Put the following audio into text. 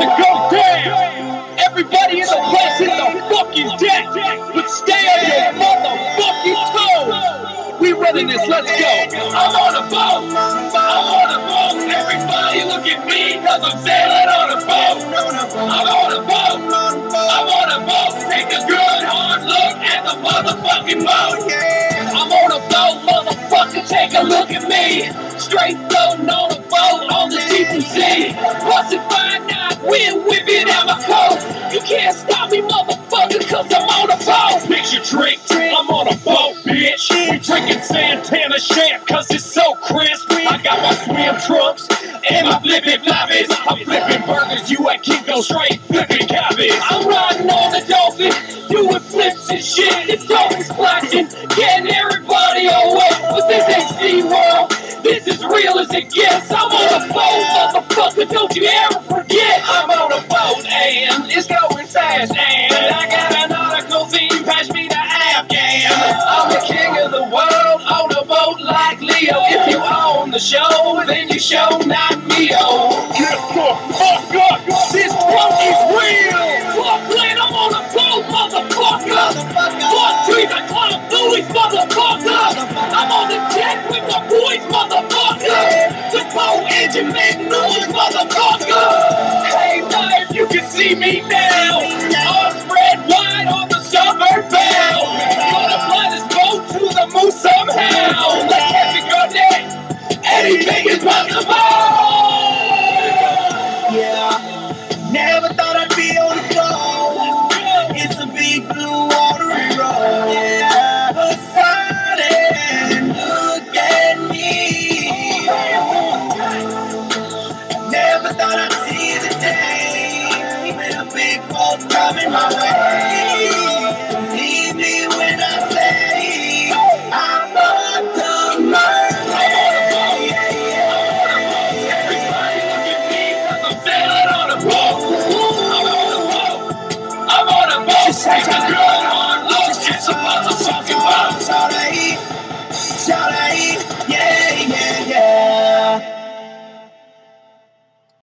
to go down. Everybody in the place hit the fucking deck, but stay on your motherfucking toes. We running this. Let's go. I'm on a boat. I'm on a boat. Everybody look at me, cause I'm sailing on a boat. I'm on a boat. I'm on a boat. Take a good hard look at the motherfucking boat. I'm on a boat, motherfucker. Take a look at me. Straight floating on a boat wind whipping out my coat. You can't stop me, motherfucker, cause I'm on a boat. Picture drink, I'm on a boat, bitch. We drinking Santana champ, cause it's so crisp. I got my swim trunks and my flipping floppies. I'm flipping burgers, you at Kinko straight flipping cabbage. I'm riding on the dolphin, doing flips and shit. It's dolphin splashing, getting everybody away. But this ain't Sea World, this is real as it gets. I'm on a boat, motherfucker, don't you ever then you show not Neo. Get the fuck up! This boat is real! Fuck land, I'm on a boat, motherfucker! Fuck trees, I climb buoys, motherfucker! I'm on the deck with my boys, motherfucker! The boat engine make noise, motherfucker! Hey, now if you can see me now, loving my way.